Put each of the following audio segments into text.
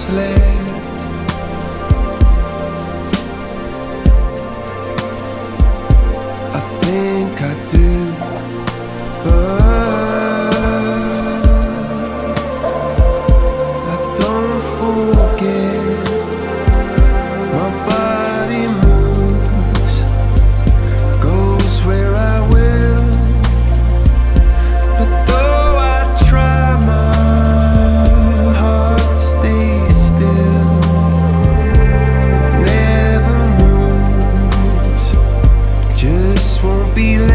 sleigh. be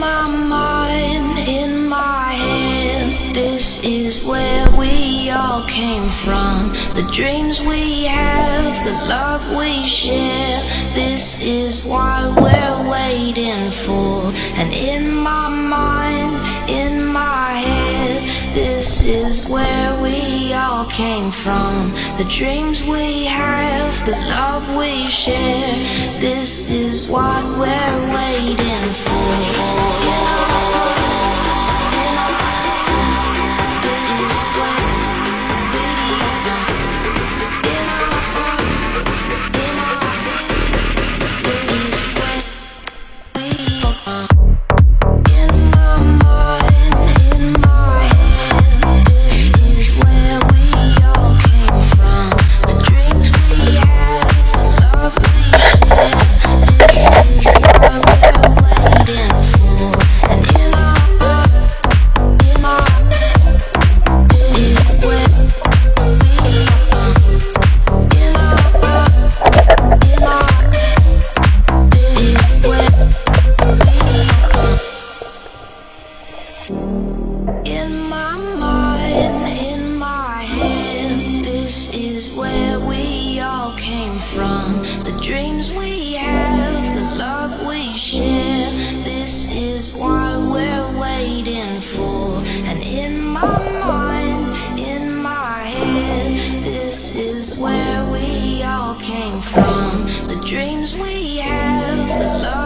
my mind, in my head. This is where we all came from. The dreams we have, the love we share. This is why we're waiting for. And in my mind, in my head, this is where we all came from. The dreams we have, the love we share. This from the dreams we have, the love.